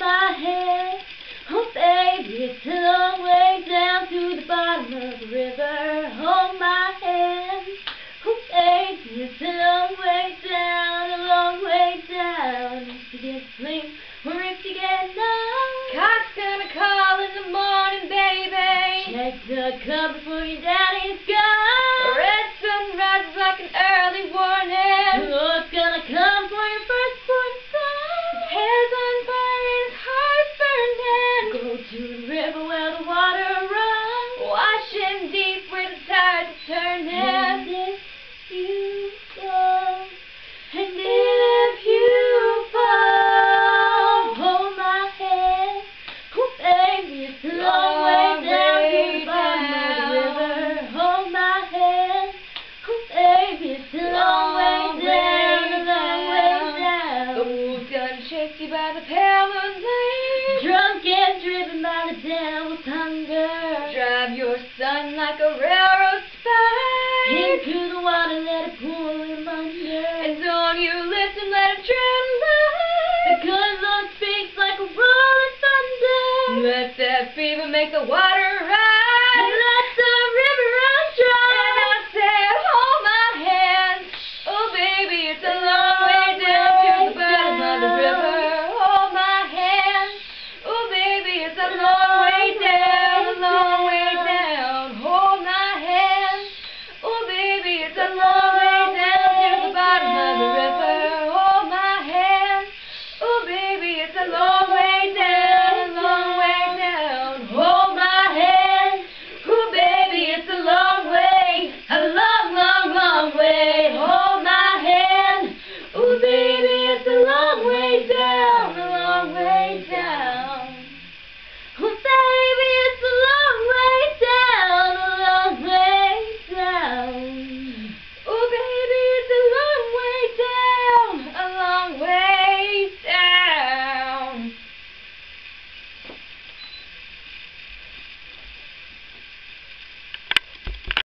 my head. Oh, baby, it's a long way down to the bottom of the river. Hold my hand. Oh, baby, it's a long way down, a long way down. If you get swing or if you get numb. cops gonna call in the morning, baby. Check the cup before your daddy's girl. Thirsty by the pale moonlight, Drunk and driven by the devil's hunger. Drive your son like a railroad spike. Into the water, let it pull him under. And don't you listen, let it tremble. because love speaks like a rolling thunder. Let that fever make the water rise.